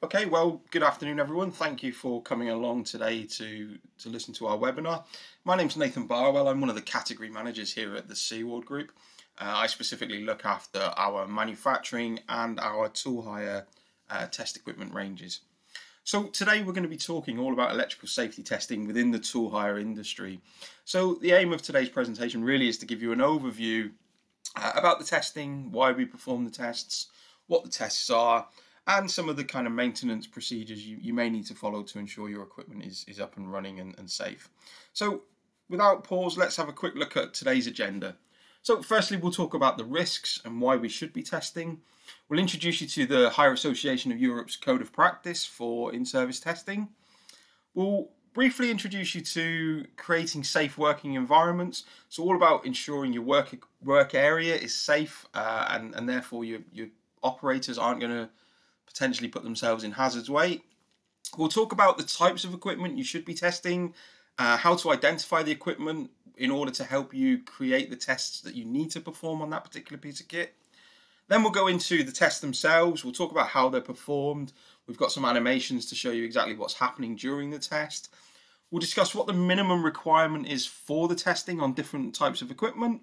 Okay, well, good afternoon, everyone. Thank you for coming along today to, to listen to our webinar. My name's Nathan Barwell. I'm one of the category managers here at the Seaward Group. Uh, I specifically look after our manufacturing and our tool hire uh, test equipment ranges. So today we're going to be talking all about electrical safety testing within the tool hire industry. So the aim of today's presentation really is to give you an overview uh, about the testing, why we perform the tests, what the tests are, and some of the kind of maintenance procedures you, you may need to follow to ensure your equipment is, is up and running and, and safe. So, without pause, let's have a quick look at today's agenda. So, firstly, we'll talk about the risks and why we should be testing. We'll introduce you to the Hire Association of Europe's Code of Practice for in service testing. We'll briefly introduce you to creating safe working environments. So, all about ensuring your work, work area is safe uh, and, and therefore your, your operators aren't going to potentially put themselves in hazard's way. We'll talk about the types of equipment you should be testing, uh, how to identify the equipment in order to help you create the tests that you need to perform on that particular piece of kit. Then we'll go into the tests themselves. We'll talk about how they're performed. We've got some animations to show you exactly what's happening during the test. We'll discuss what the minimum requirement is for the testing on different types of equipment.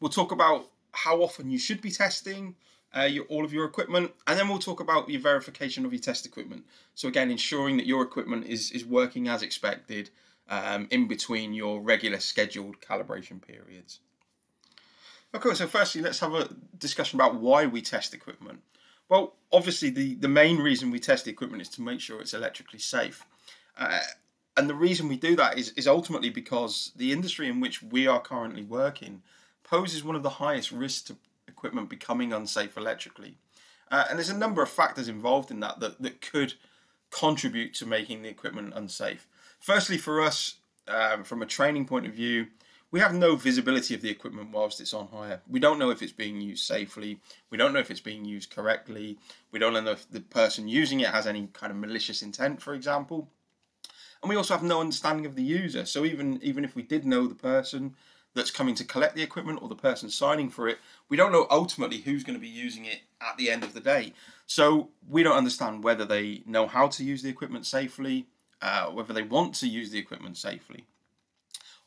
We'll talk about how often you should be testing, uh, your, all of your equipment, and then we'll talk about your verification of your test equipment. So again, ensuring that your equipment is is working as expected um, in between your regular scheduled calibration periods. Okay, so firstly, let's have a discussion about why we test equipment. Well, obviously, the, the main reason we test the equipment is to make sure it's electrically safe. Uh, and the reason we do that is, is ultimately because the industry in which we are currently working poses one of the highest risks to equipment becoming unsafe electrically. Uh, and there's a number of factors involved in that, that that could contribute to making the equipment unsafe. Firstly, for us, um, from a training point of view, we have no visibility of the equipment whilst it's on hire. We don't know if it's being used safely. We don't know if it's being used correctly. We don't know if the person using it has any kind of malicious intent, for example. And we also have no understanding of the user. So even even if we did know the person, that's coming to collect the equipment or the person signing for it, we don't know ultimately who's going to be using it at the end of the day. So we don't understand whether they know how to use the equipment safely, uh, whether they want to use the equipment safely.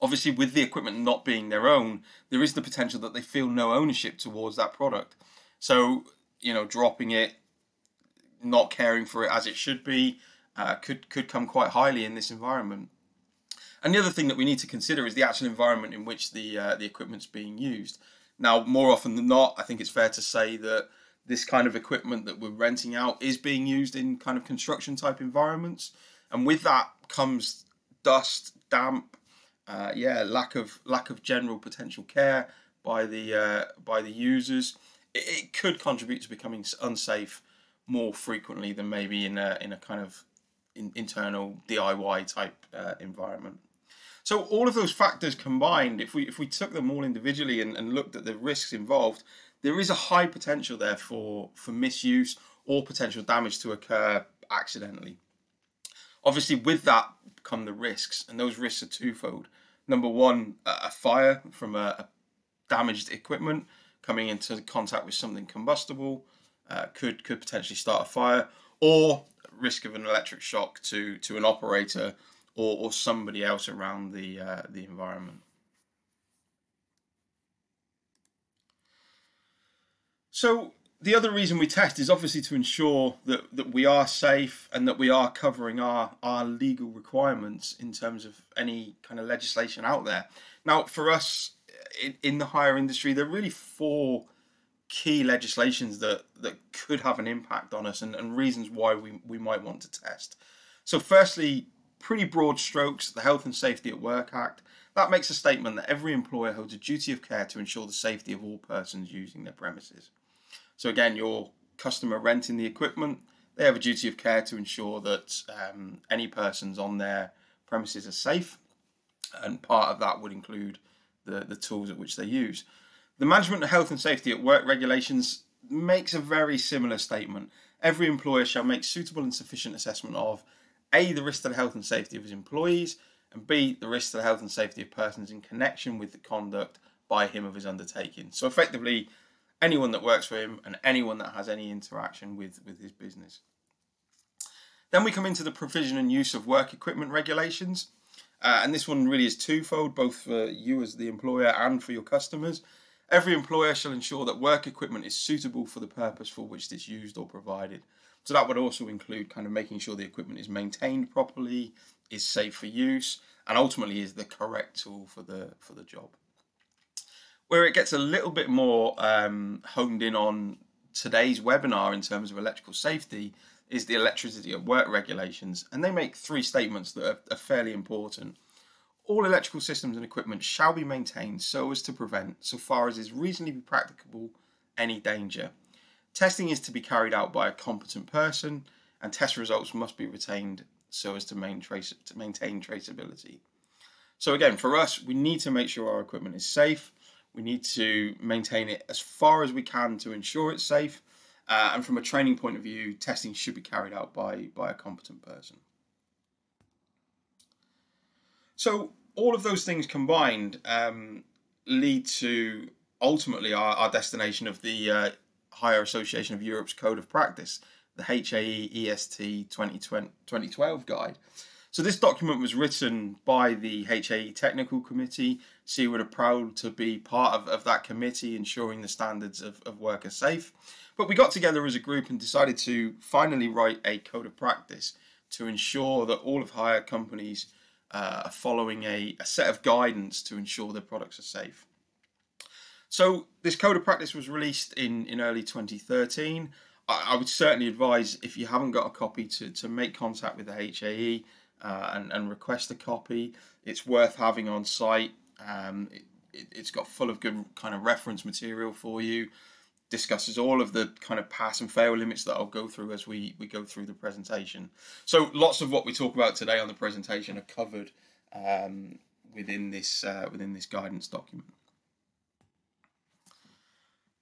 Obviously, with the equipment not being their own, there is the potential that they feel no ownership towards that product. So, you know, dropping it, not caring for it as it should be, uh, could could come quite highly in this environment. And the other thing that we need to consider is the actual environment in which the uh, the equipment's being used. Now, more often than not, I think it's fair to say that this kind of equipment that we're renting out is being used in kind of construction type environments, and with that comes dust, damp, uh, yeah, lack of lack of general potential care by the uh, by the users. It, it, could contribute to becoming unsafe more frequently than maybe in a in a kind of in, internal DIY type uh, environment. So all of those factors combined, if we if we took them all individually and, and looked at the risks involved, there is a high potential there for, for misuse or potential damage to occur accidentally. Obviously, with that come the risks, and those risks are twofold. Number one, a fire from a, a damaged equipment coming into contact with something combustible uh, could could potentially start a fire, or risk of an electric shock to to an operator or, or somebody else around the uh, the environment. So the other reason we test is obviously to ensure that, that we are safe and that we are covering our, our legal requirements in terms of any kind of legislation out there. Now, for us in, in the hire industry, there are really four key legislations that, that could have an impact on us and, and reasons why we, we might want to test. So, firstly, pretty broad strokes, the Health and Safety at Work Act. That makes a statement that every employer holds a duty of care to ensure the safety of all persons using their premises. So, again, your customer renting the equipment, they have a duty of care to ensure that um, any persons on their premises are safe, and part of that would include the, the tools at which they use. The Management of Health and Safety at Work regulations makes a very similar statement. Every employer shall make suitable and sufficient assessment of a, the risk to the health and safety of his employees, and B, the risk to the health and safety of persons in connection with the conduct by him of his undertaking. So effectively, anyone that works for him and anyone that has any interaction with, with his business. Then we come into the provision and use of work equipment regulations. Uh, and this one really is twofold, both for you as the employer and for your customers. Every employer shall ensure that work equipment is suitable for the purpose for which it's used or provided. So that would also include kind of making sure the equipment is maintained properly, is safe for use, and ultimately is the correct tool for the for the job. Where it gets a little bit more um, honed in on today's webinar in terms of electrical safety is the electricity at work regulations, and they make three statements that are, are fairly important. All electrical systems and equipment shall be maintained so as to prevent, so far as is reasonably practicable, any danger. Testing is to be carried out by a competent person, and test results must be retained so as to, maintain traceability. So, again, for us, we need to make sure our equipment is safe. We need to maintain it as far as we can to ensure it's safe. Uh, and from a training point of view, testing should be carried out by, by a competent person. So, all of those things combined um, lead to ultimately our, our destination of the uh, Hire Association of Europe's Code of Practice, the HAE EST 2012 guide. So this document was written by the HAE Technical Committee. Seaward are proud to be part of, of that committee, ensuring the standards of, of work are safe. But we got together as a group and decided to finally write a code of practice to ensure that all of hire companies uh, are following a, a set of guidance to ensure their products are safe. So this code of practice was released in, in early 2013. I, I would certainly advise if you haven't got a copy to, to make contact with the HAE uh, and, and request a copy. It's worth having on site. Um, it, it, it's got full of good kind of reference material for you. Discusses all of the kind of pass and fail limits that I'll go through as we, we go through the presentation. So lots of what we talk about today on the presentation are covered um, within this uh, within this guidance document.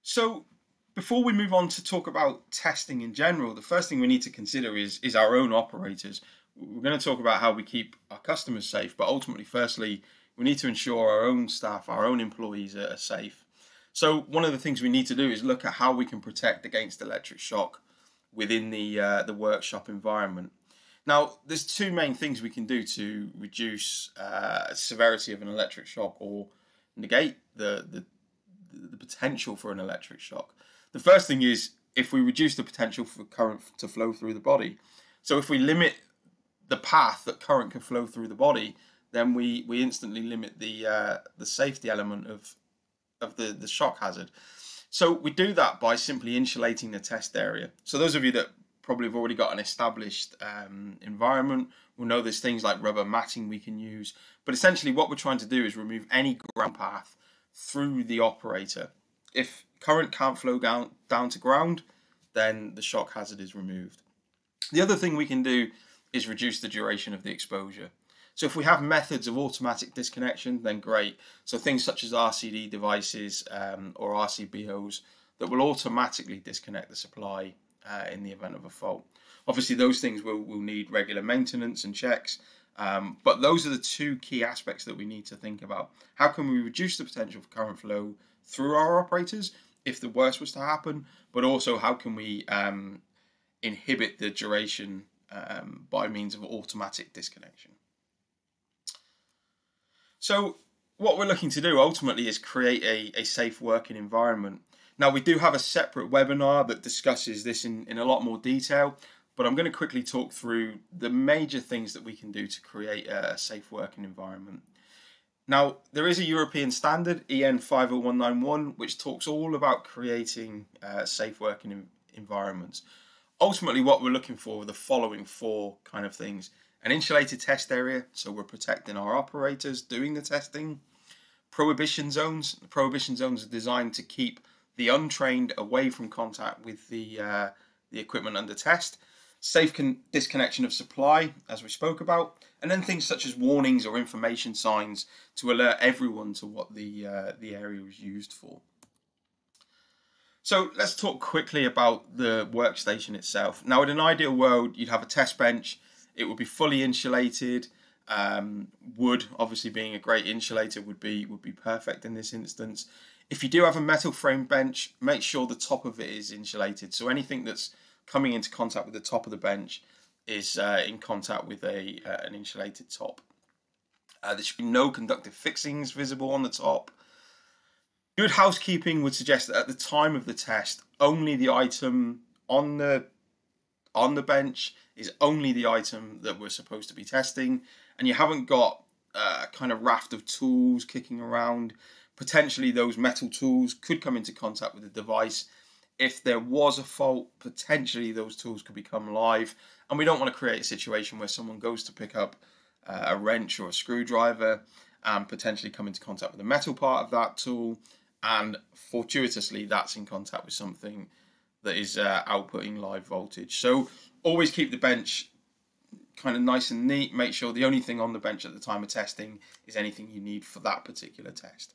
So before we move on to talk about testing in general, the first thing we need to consider is is our own operators. We're going to talk about how we keep our customers safe, but ultimately, firstly, we need to ensure our own staff, our own employees are, safe. So one of the things we need to do is look at how we can protect against electric shock within the uh, the workshop environment. Now, there's two main things we can do to reduce uh, severity of an electric shock or negate the, the the potential for an electric shock. The first thing is if we reduce the potential for current to flow through the body. So if we limit the path that current can flow through the body, then we, we instantly limit the uh, the safety element of of the, the shock hazard. So we do that by simply insulating the test area. So those of you that probably have already got an established um, environment will know there's things like rubber matting we can use. But essentially what we're trying to do is remove any ground path through the operator. If current can't flow down, down to ground, then the shock hazard is removed. The other thing we can do is reduce the duration of the exposure. So if we have methods of automatic disconnection, then great. So things such as RCD devices um, or RCBOs that will automatically disconnect the supply uh, in the event of a fault. Obviously, those things will, will need regular maintenance and checks, um, but those are the two key aspects that we need to think about. How can we reduce the potential for current flow through our operators if the worst was to happen? But also, how can we um, inhibit the duration um, by means of automatic disconnection? So, what we're looking to do ultimately is create a, a safe working environment. Now, we do have a separate webinar that discusses this in, in a lot more detail but I'm going to quickly talk through the major things that we can do to create a safe working environment. Now, there is a European standard, EN 50191, which talks all about creating uh, safe working environments. Ultimately, what we're looking for are the following four kind of things an insulated test area, so we're protecting our operators doing the testing, prohibition zones. The prohibition zones are designed to keep the untrained away from contact with the, uh, the equipment under test safe disconnection of supply, as we spoke about, and then things such as warnings or information signs to alert everyone to what the, uh, the area is used for. So let's talk quickly about the workstation itself. Now, in an ideal world, you'd have a test bench. It would be fully insulated. Um, wood, obviously, being a great insulator, would be would be perfect in this instance. If you do have a metal frame bench, make sure the top of it is insulated. So anything that's coming into contact with the top of the bench is uh, in contact with a uh, an insulated top. Uh, there should be no conductive fixings visible on the top. Good housekeeping would suggest that at the time of the test, only the item on the on the bench is only the item that we're supposed to be testing, and you haven't got a kind of raft of tools kicking around. Potentially, those metal tools could come into contact with the device. If there was a fault, potentially those tools could become live, and we don't want to create a situation where someone goes to pick up uh, a wrench or a screwdriver and potentially come into contact with the metal part of that tool, and fortuitously that's in contact with something that is uh, outputting live voltage. So always keep the bench kind of nice and neat. Make sure the only thing on the bench at the time of testing is anything you need for that particular test.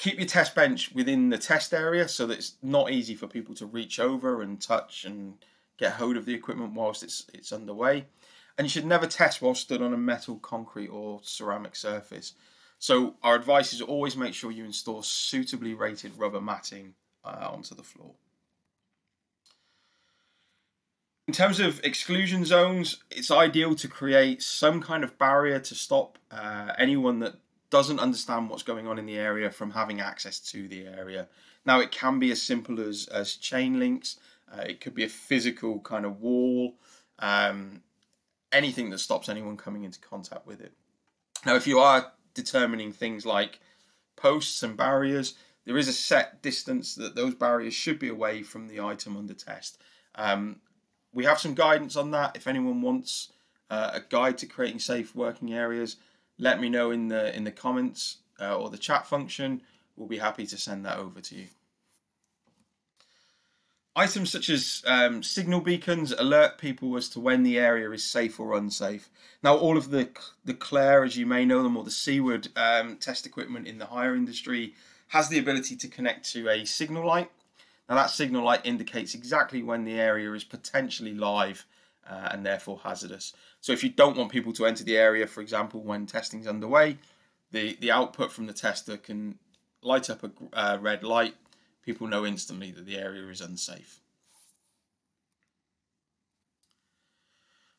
Keep your test bench within the test area so that it's not easy for people to reach over and touch and get hold of the equipment whilst it's it's underway. And you should never test while stood on a metal, concrete, or ceramic surface. So our advice is always make sure you install suitably rated rubber matting uh, onto the floor. In terms of exclusion zones, it's ideal to create some kind of barrier to stop uh, anyone that doesn't understand what's going on in the area from having access to the area. Now, it can be as simple as, as chain links, uh, it could be a physical kind of wall, um, anything that stops anyone coming into contact with it. Now, if you are determining things like posts and barriers, there is a set distance that those barriers should be away from the item under test. Um, we have some guidance on that. If anyone wants uh, a guide to creating safe working areas, let me know in the in the comments uh, or the chat function. We'll be happy to send that over to you. Items such as um, signal beacons alert people as to when the area is safe or unsafe. Now, all of the the Clare, as you may know them, or the Seaward um, test equipment in the hire industry, has the ability to connect to a signal light. Now that signal light indicates exactly when the area is potentially live uh, and therefore hazardous. So if you don't want people to enter the area, for example, when testing is underway, the, the output from the tester can light up a uh, red light. People know instantly that the area is unsafe.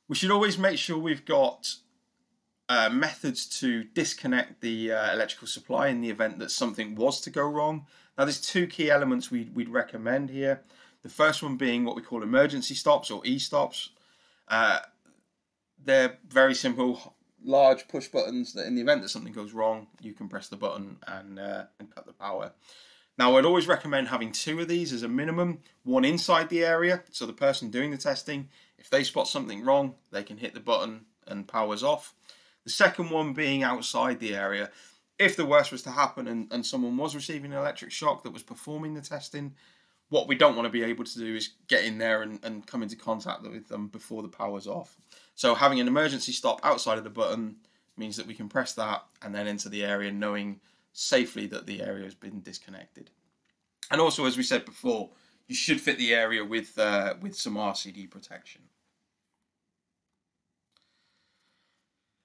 We should always make sure we've got uh, methods to disconnect the uh, electrical supply in the event that something was to go wrong. Now, there's two key elements we'd, we'd recommend here. The first one being what we call emergency stops or e-stops. Uh, they're very simple, large push buttons that in the event that something goes wrong, you can press the button and, uh, and cut the power. Now, I'd always recommend having two of these as a minimum, one inside the area, so the person doing the testing, if they spot something wrong, they can hit the button and power's off. The second one being outside the area if the worst was to happen and, and someone was receiving an electric shock that was performing the testing, what we don't want to be able to do is get in there and, and come into contact with them before the power's off. So having an emergency stop outside of the button means that we can press that and then enter the area knowing safely that the area has been disconnected. And also, as we said before, you should fit the area with uh, with some RCD protection.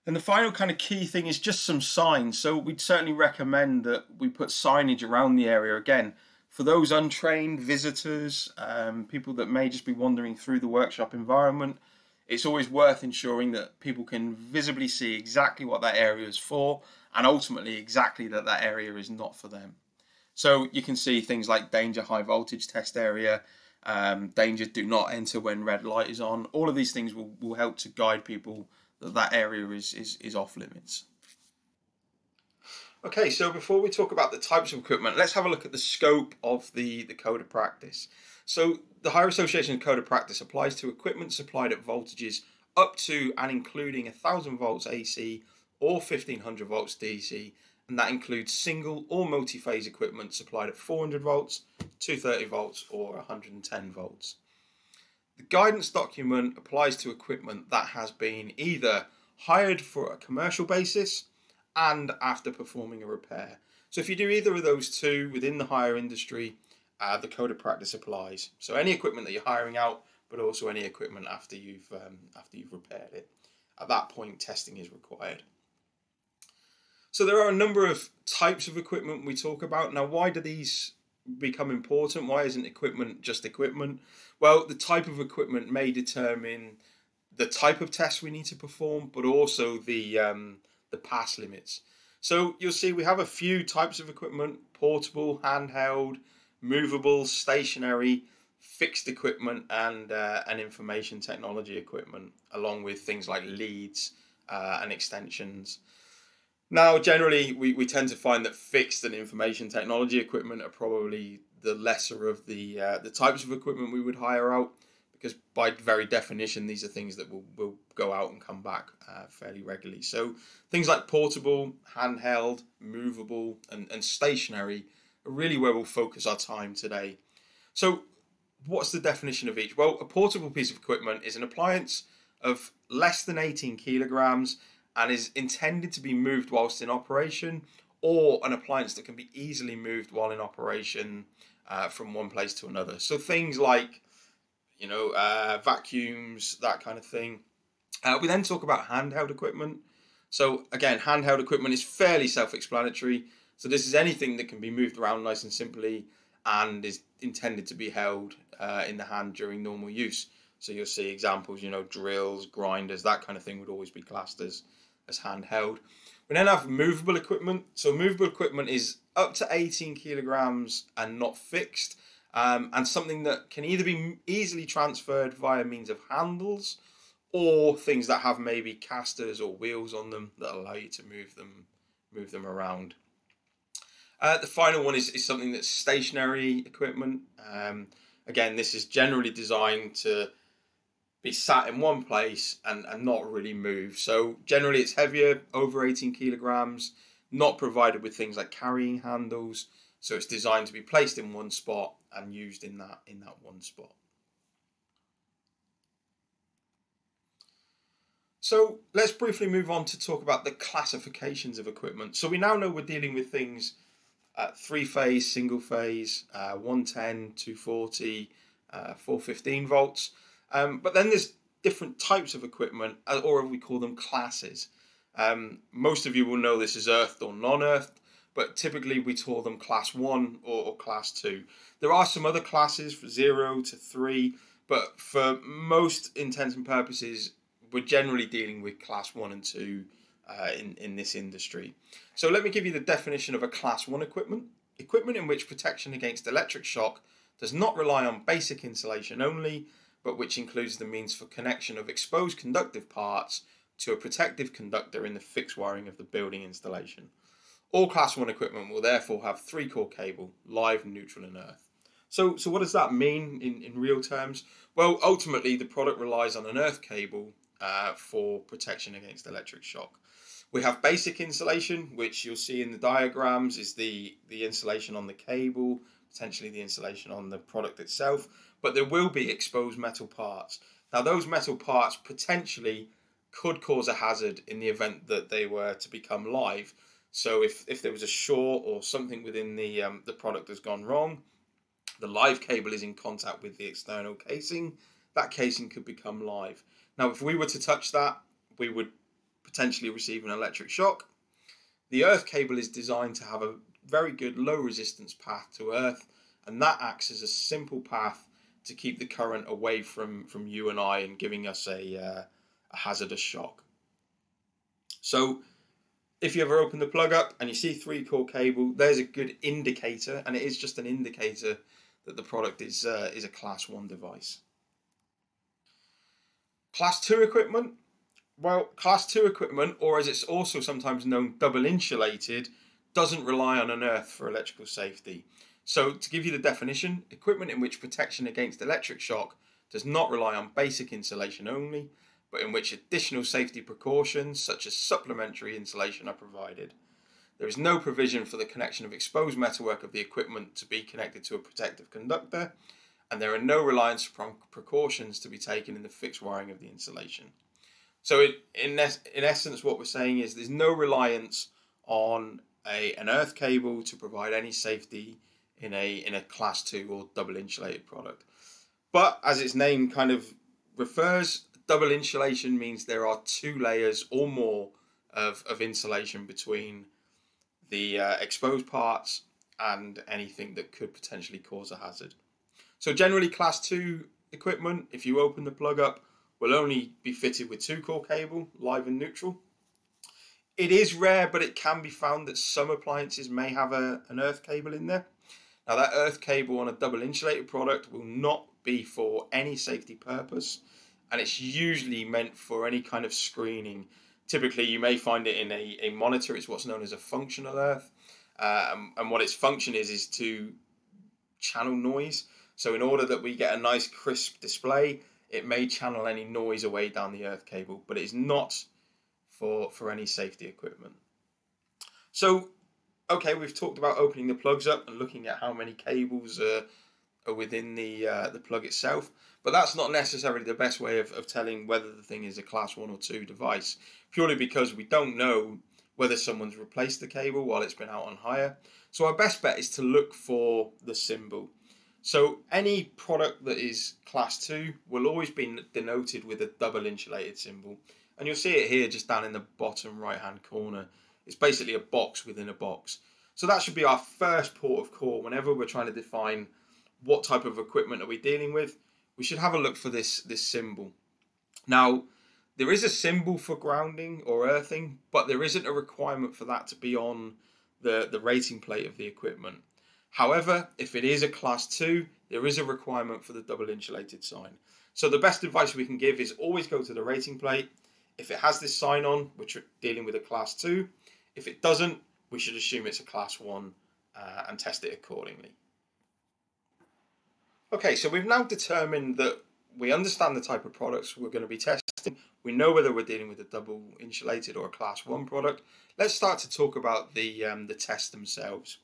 And the final kind of key thing is just some signs. So we'd certainly recommend that we put signage around the area again for those untrained visitors, um, people that may just be wandering through the workshop environment. It's always worth ensuring that people can visibly see exactly what that area is for and ultimately exactly that that area is not for them. So you can see things like danger high voltage test area, um, danger do not enter when red light is on. All of these things will, will help to guide people that that area is, is, is off limits. Okay, so before we talk about the types of equipment, let's have a look at the scope of the, the code of practice. So the Hire Association Code of Practice applies to equipment supplied at voltages up to and including 1000 volts AC or 1500 volts DC, and that includes single or multi-phase equipment supplied at 400 volts, 230 volts or 110 volts. The guidance document applies to equipment that has been either hired for a commercial basis and after performing a repair. So if you do either of those two within the hire industry, uh, the code of practice applies. So any equipment that you're hiring out, but also any equipment after you've um, after you've repaired it. At that point, testing is required. So there are a number of types of equipment we talk about. Now, why do these become important? Why isn't equipment just equipment? Well, the type of equipment may determine the type of test we need to perform, but also the um, the pass limits. So you'll see we have a few types of equipment: portable, handheld, movable, stationary, fixed equipment, and uh, and information technology equipment, along with things like leads uh, and extensions. Now, generally, we, we tend to find that fixed and information technology equipment are probably the lesser of the uh, the types of equipment we would hire out because by very definition these are things that will, will go out and come back uh, fairly regularly. So things like portable handheld movable and, and stationary are really where we'll focus our time today. So what's the definition of each? Well a portable piece of equipment is an appliance of less than 18 kilograms and is intended to be moved whilst in operation or an appliance that can be easily moved while in operation uh, from one place to another. So things like, you know, uh, vacuums, that kind of thing. Uh, we then talk about handheld equipment. So again, handheld equipment is fairly self-explanatory. So this is anything that can be moved around nice and simply and is intended to be held uh, in the hand during normal use. So you'll see examples, you know, drills, grinders, that kind of thing would always be classed as, as handheld. We then have movable equipment. So movable equipment is up to 18 kilograms and not fixed, um, and something that can either be easily transferred via means of handles or things that have maybe casters or wheels on them that allow you to move them move them around. Uh, the final one is, is something that's stationary equipment. Um, again, this is generally designed to be sat in one place and, and not really move. So generally it's heavier, over 18 kilograms, not provided with things like carrying handles. So it's designed to be placed in one spot and used in that in that one spot. So let's briefly move on to talk about the classifications of equipment. So we now know we're dealing with things three phase, single phase, uh, 110, 240, uh, 415 volts. Um, but then there's different types of equipment, uh, or we call them classes. Um, most of you will know this is earthed or non-earthed, but typically we call them class one or, or class two. There are some other classes for zero to three, but for most intents and purposes, we're generally dealing with class one and two uh, in, in this industry. So let me give you the definition of a class one equipment. Equipment in which protection against electric shock does not rely on basic insulation only, but which includes the means for connection of exposed conductive parts to a protective conductor in the fixed wiring of the building installation. All Class 1 equipment will therefore have three core cable, live, neutral and earth. So, so what does that mean in, in real terms? Well, ultimately the product relies on an earth cable uh, for protection against electric shock. We have basic insulation, which you'll see in the diagrams is the, the insulation on the cable, potentially the insulation on the product itself but there will be exposed metal parts. Now, those metal parts potentially could cause a hazard in the event that they were to become live. So, if, if there was a short or something within the um, the product has gone wrong, the live cable is in contact with the external casing. That casing could become live. Now, if we were to touch that, we would potentially receive an electric shock. The earth cable is designed to have a very good low resistance path to earth, and that acts as a simple path to keep the current away from from you and I and giving us a, uh, a hazardous shock. So if you ever open the plug up and you see three core cable, there's a good indicator, and it is just an indicator that the product is uh, is a class one device. Class two equipment. Well, class two equipment, or as it's also sometimes known, double insulated, doesn't rely on an earth for electrical safety. So, to give you the definition, equipment in which protection against electric shock does not rely on basic insulation only, but in which additional safety precautions such as supplementary insulation are provided. There is no provision for the connection of exposed metalwork of the equipment to be connected to a protective conductor, and there are no reliance upon precautions to be taken in the fixed wiring of the insulation. So, it, in, in essence, what we're saying is there's no reliance on a, an earth cable to provide any safety in a in a class two or double insulated product. But as its name kind of refers, double insulation means there are two layers or more of, of insulation between the uh, exposed parts and anything that could potentially cause a hazard. So generally class two equipment, if you open the plug up, will only be fitted with two core cable, live and neutral. It is rare, but it can be found that some appliances may have a, an earth cable in there. Now, that earth cable on a double insulated product will not be for any safety purpose, and it's usually meant for any kind of screening. Typically, you may find it in a, a monitor, it's what's known as a functional earth. Um, and what its function is, is to channel noise. So, in order that we get a nice crisp display, it may channel any noise away down the earth cable, but it's not for, for any safety equipment. So, okay, we've talked about opening the plugs up and looking at how many cables are, are within the uh, the plug itself, but that's not necessarily the best way of, of telling whether the thing is a class one or two device, purely because we don't know whether someone's replaced the cable while it's been out on hire. So our best bet is to look for the symbol. So any product that is class 2 will always be denoted with a double insulated symbol. And you'll see it here just down in the bottom right hand corner. It's basically a box within a box. So that should be our first port of call whenever we're trying to define what type of equipment are we dealing with. We should have a look for this, this symbol. Now, there is a symbol for grounding or earthing, but there isn't a requirement for that to be on the, the rating plate of the equipment. However, if it is a class 2, there is a requirement for the double insulated sign. So the best advice we can give is always go to the rating plate. If it has this sign on, are dealing with a class 2, if it doesn't, we should assume it's a class 1 uh, and test it accordingly. Okay, so we've now determined that we understand the type of products we're going to be testing. We know whether we're dealing with a double insulated or a class 1 product. Let's start to talk about the, um, the tests themselves.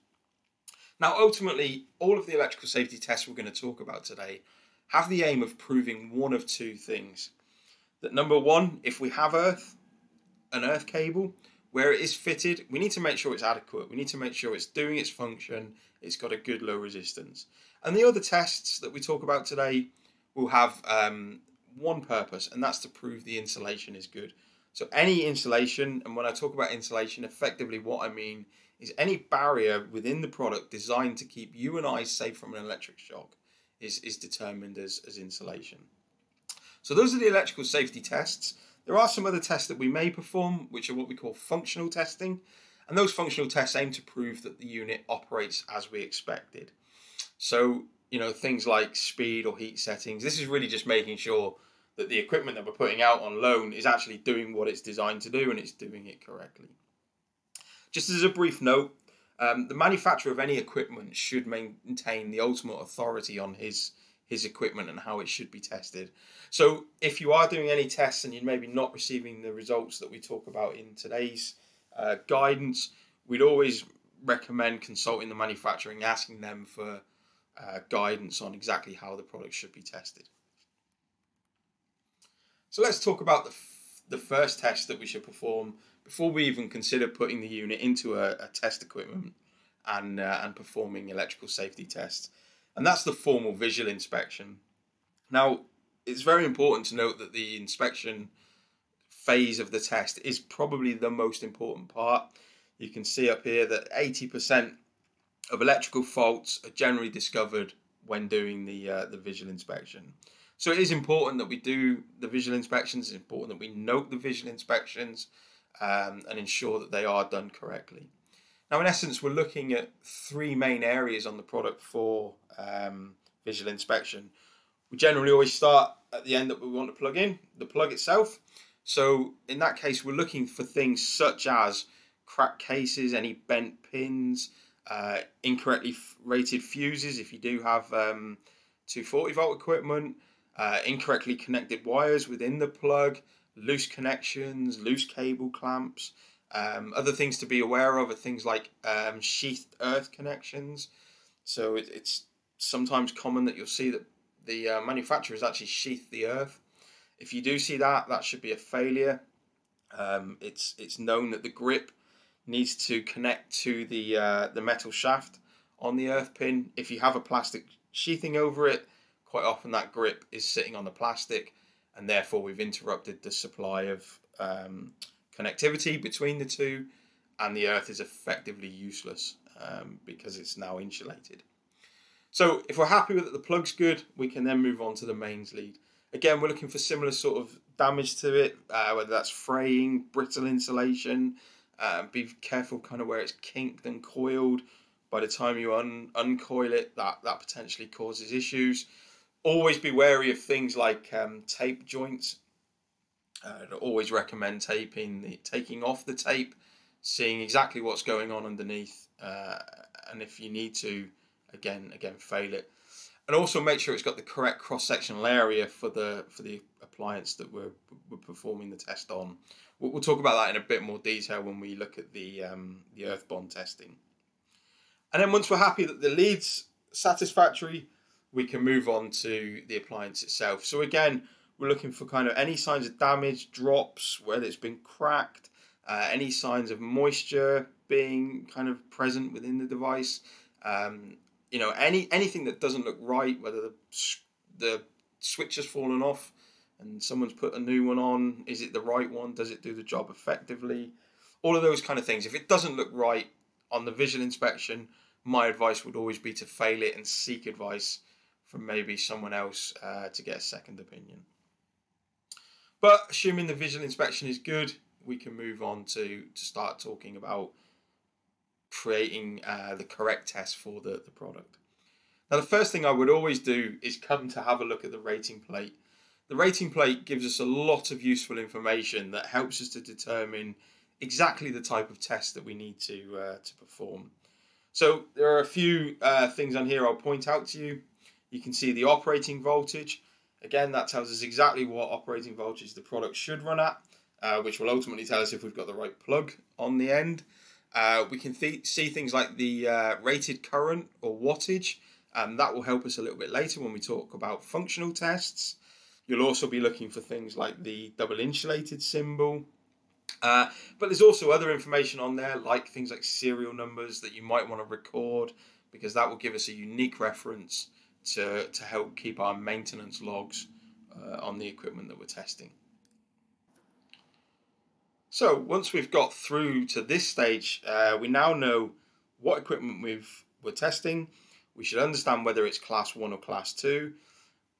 Now, ultimately, all of the electrical safety tests we're going to talk about today have the aim of proving one of two things. That number one, if we have earth, an earth cable, where it is fitted, we need to make sure it's adequate. We need to make sure it's doing its function, it's got a good low resistance. And the other tests that we talk about today will have um, one purpose, and that's to prove the insulation is good. So any insulation, and when I talk about insulation, effectively what I mean is any barrier within the product designed to keep you and I safe from an electric shock is, is determined as, as insulation. So those are the electrical safety tests. There are some other tests that we may perform, which are what we call functional testing. And those functional tests aim to prove that the unit operates as we expected. So, you know, things like speed or heat settings, this is really just making sure that the equipment that we're putting out on loan is actually doing what it's designed to do and it's doing it correctly. Just as a brief note, um, the manufacturer of any equipment should maintain the ultimate authority on his his equipment and how it should be tested. So if you are doing any tests and you're maybe not receiving the results that we talk about in today's uh, guidance, we'd always recommend consulting the manufacturer, asking them for uh, guidance on exactly how the product should be tested. So let's talk about the, the first test that we should perform before we even consider putting the unit into a, a test equipment and uh, and performing electrical safety tests, and that's the formal visual inspection. Now, it's very important to note that the inspection phase of the test is probably the most important part. You can see up here that 80% of electrical faults are generally discovered when doing the uh, the visual inspection. So it is important that we do the visual inspections. It's important that we note the visual inspections um, and ensure that they are done correctly. Now, in essence, we're looking at three main areas on the product for um, visual inspection. We generally always start at the end that we want to plug in, the plug itself. So, in that case, we're looking for things such as cracked cases, any bent pins, uh, incorrectly rated fuses if you do have um, 240 volt equipment, uh, incorrectly connected wires within the plug, loose connections, loose cable clamps. Um, other things to be aware of are things like um, sheathed earth connections. So it, it's sometimes common that you'll see that the uh, manufacturers actually sheath the earth. If you do see that, that should be a failure. Um, it's it's known that the grip needs to connect to the uh, the metal shaft on the earth pin. If you have a plastic sheathing over it, quite often that grip is sitting on the plastic and therefore we've interrupted the supply of um, connectivity between the two, and the Earth is effectively useless um, because it's now insulated. So if we're happy with it, the plug's good, we can then move on to the mains lead. Again, we're looking for similar sort of damage to it, uh, whether that's fraying, brittle insulation. Uh, be careful kind of where it's kinked and coiled. By the time you un- uncoil it, that, that potentially causes issues. Always be wary of things like um, tape joints. I'd always recommend taping the taking off the tape, seeing exactly what's going on underneath, uh, and if you need to, again again fail it and also make sure it's got the correct cross sectional area for the for the appliance that we're we're performing the test on. We'll, we'll talk about that in a bit more detail when we look at the um, the earth bond testing. And then once we're happy that the lead's satisfactory, we can move on to the appliance itself. So again, we're looking for kind of any signs of damage, drops, whether it's been cracked, uh, any signs of moisture being kind of present within the device. Um, you know any anything that doesn't look right, whether the the switch has fallen off and someone's put a new one on, is it the right one? Does it do the job effectively? All of those kind of things. If it doesn't look right on the visual inspection, my advice would always be to fail it and seek advice from maybe someone else uh, to get a second opinion. But assuming the visual inspection is good, we can move on to to start talking about creating uh, the correct test for the, the product. Now, the first thing I would always do is come to have a look at the rating plate. The rating plate gives us a lot of useful information that helps us to determine exactly the type of test that we need to, uh, to perform. So, there are a few uh, things on here I'll point out to you. You can see the operating voltage. Again, that tells us exactly what operating voltage the product should run at, uh, which will ultimately tell us if we've got the right plug on the end. Uh, we can th- see things like the uh, rated current or wattage, and that will help us a little bit later when we talk about functional tests. You'll also be looking for things like the double insulated symbol. Uh, but there's also other information on there, like things like serial numbers that you might want to record, because that will give us a unique reference to, to help keep our maintenance logs uh, on the equipment that we're testing. So once we've got through to this stage, uh, we now know what equipment we've we're testing. We should understand whether it's class one or class two.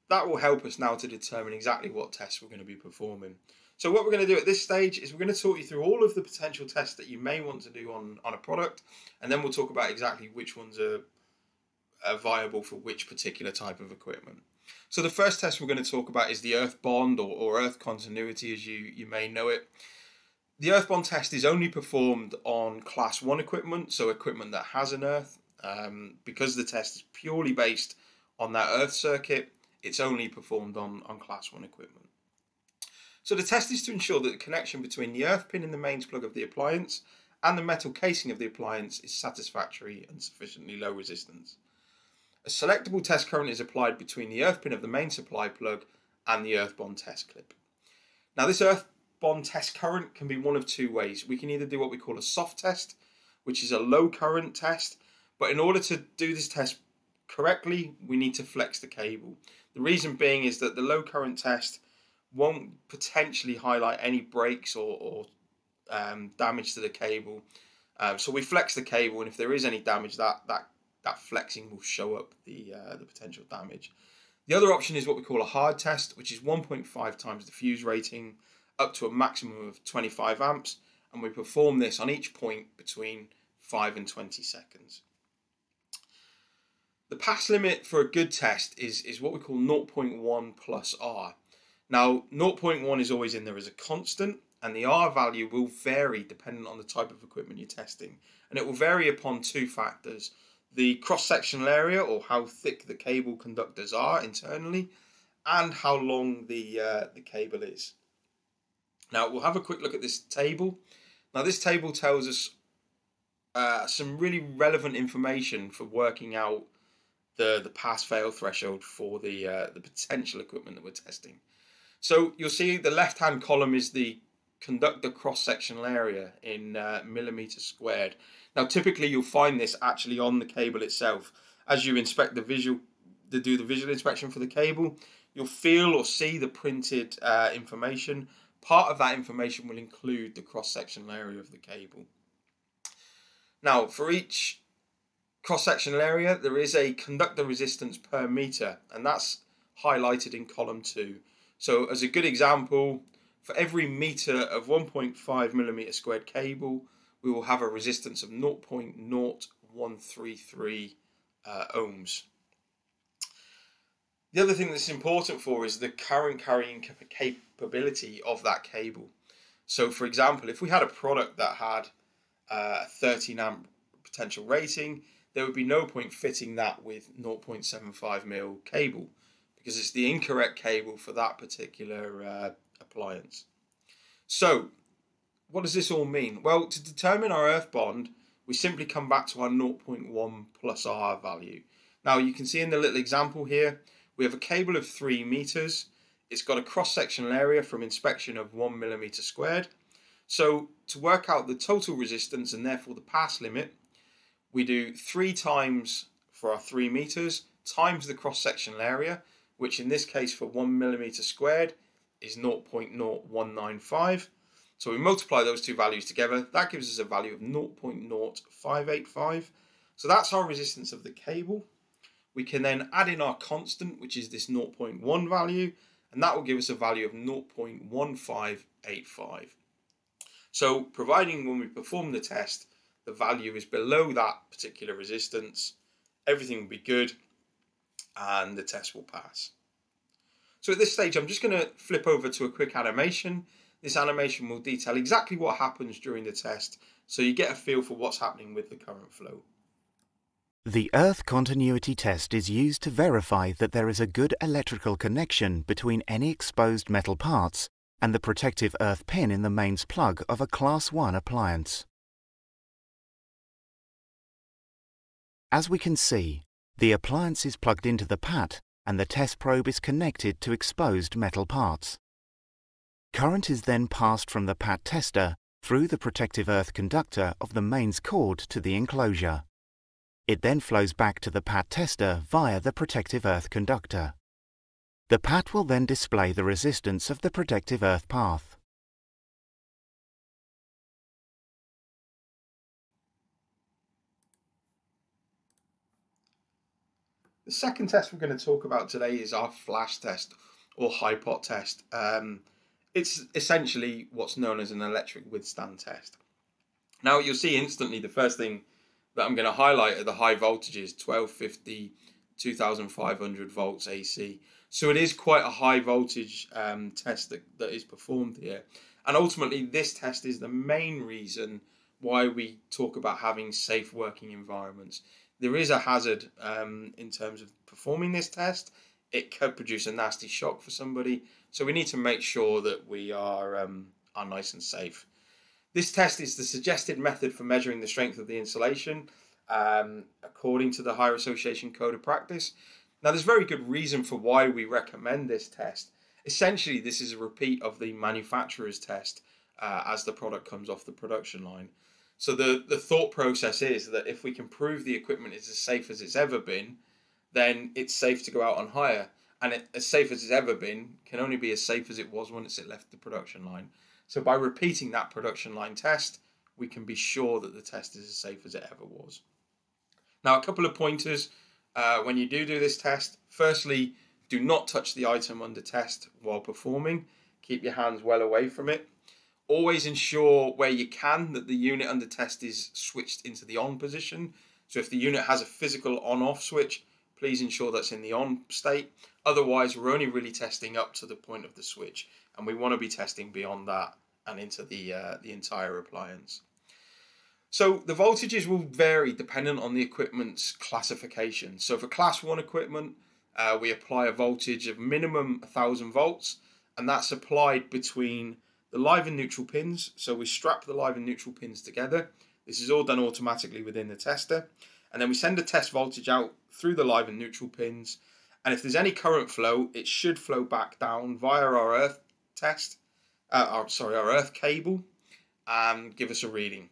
That will help us now to determine exactly what tests we're going to be performing. So what we're going to do at this stage is we're going to talk you through all of the potential tests that you may want to do on, on a product, and then we'll talk about exactly which ones are, are viable for which particular type of equipment. So the first test we're going to talk about is the earth bond or, or earth continuity as you, you may know it. The earth bond test is only performed on Class 1 equipment, so equipment that has an Earth. Um, because the test is purely based on that Earth circuit, it's only performed on, on Class 1 equipment. So the test is to ensure that the connection between the earth pin in the mains plug of the appliance and the metal casing of the appliance is satisfactory and sufficiently low resistance. A selectable test current is applied between the earth pin of the main supply plug and the earth bond test clip. Now this earth bond test current can be one of two ways. We can either do what we call a soft test, which is a low current test, but in order to do this test correctly, we need to flex the cable. The reason being is that the low current test won't potentially highlight any breaks or, or um, damage to the cable. Um, so we flex the cable, and if there is any damage, that that that flexing will show up the uh, the potential damage. The other option is what we call a hard test, which is 1.5 times the fuse rating up to a maximum of 25 amps, and we perform this on each point between 5 and 20 seconds. The pass limit for a good test is, is what we call 0.1 plus R. Now, 0.1 is always in there as a constant, and the R value will vary depending on the type of equipment you're testing. And it will vary upon two factors the cross sectional area, or how thick the cable conductors are internally, and how long the, uh, the cable is. Now we'll have a quick look at this table. Now this table tells us uh, some really relevant information for working out the the pass fail threshold for the uh, the potential equipment that we're testing. So you'll see the left hand column is the conductor cross sectional area in uh, millimeters squared. Now typically you'll find this actually on the cable itself. As you inspect the visual, to do the visual inspection for the cable, you'll feel or see the printed uh, information Part of that information will include the cross-sectional area of the cable. Now, for each cross-sectional area, there is a conductor resistance per meter, and that's highlighted in column two. So as a good example, for every meter of 1.5 millimeter squared cable, we will have a resistance of 0.0133 uh, ohms. The other thing that's important for is the current carrying capability of that cable. So, for example, if we had a product that had uh, a 13 amp potential rating, there would be no point fitting that with 0.75 mil cable because it's the incorrect cable for that particular uh, appliance. So, what does this all mean? Well, to determine our earth bond, we simply come back to our 0.1 plus R value. Now, you can see in the little example here, we have a cable of 3 meters. It's got a cross-sectional area from inspection of 1 millimeter squared. So, to work out the total resistance and therefore the pass limit, we do 3 times for our 3 meters times the cross-sectional area, which in this case for 1 millimeter squared is 0.0195. So we multiply those two values together. That gives us a value of 0.0585. So that's our resistance of the cable. We can then add in our constant, which is this 0.1 value, and that will give us a value of 0.1585. So providing when we perform the test, the value is below that particular resistance, everything will be good and the test will pass. So at this stage, I'm just going to flip over to a quick animation. This animation will detail exactly what happens during the test so you get a feel for what's happening with the current flow. The earth continuity test is used to verify that there is a good electrical connection between any exposed metal parts and the protective earth pin in the mains plug of a Class 1 appliance. As we can see, the appliance is plugged into the PAT and the test probe is connected to exposed metal parts. Current is then passed from the PAT tester through the protective earth conductor of the mains cord to the enclosure. It then flows back to the PAT tester via the protective earth conductor. The PAT will then display the resistance of the protective earth path. The second test we're going to talk about today is our flash test or HIPOT test. Um, it's essentially what's known as an electric withstand test. Now you'll see instantly the first thing that I'm going to highlight are the high voltages 1250 2500 volts AC. So it is quite a high voltage um, test that, that is performed here. And ultimately, this test is the main reason why we talk about having safe working environments. There is a hazard um, in terms of performing this test. It could produce a nasty shock for somebody. So we need to make sure that we are, um, are nice and safe. This test is the suggested method for measuring the strength of the insulation um, according to the Hire Association Code of Practice. Now, there's very good reason for why we recommend this test. Essentially, this is a repeat of the manufacturer's test uh, as the product comes off the production line. So the, the thought process is that if we can prove the equipment is as safe as it's ever been, then it's safe to go out on hire. And it, as safe as it's ever been can only be as safe as it was once it left the production line. So by repeating that production line test, we can be sure that the test is as safe as it ever was. Now, a couple of pointers uh, when you do do this test. Firstly, do not touch the item under test while performing. Keep your hands well away from it. Always ensure where you can that the unit under test is switched into the on position. So if the unit has a physical on-off switch, please ensure that's in the on state. Otherwise, we're only really testing up to the point of the switch, and we want to be testing beyond that and into the, uh, the entire appliance. So the voltages will vary dependent on the equipment's classification. So for class 1 equipment, uh, we apply a voltage of minimum 1000 volts and that's applied between the live and neutral pins. So we strap the live and neutral pins together. This is all done automatically within the tester. And then we send a test voltage out through the live and neutral pins. And if there's any current flow, it should flow back down via our earth test uh, our, sorry, our earth cable and give us a reading.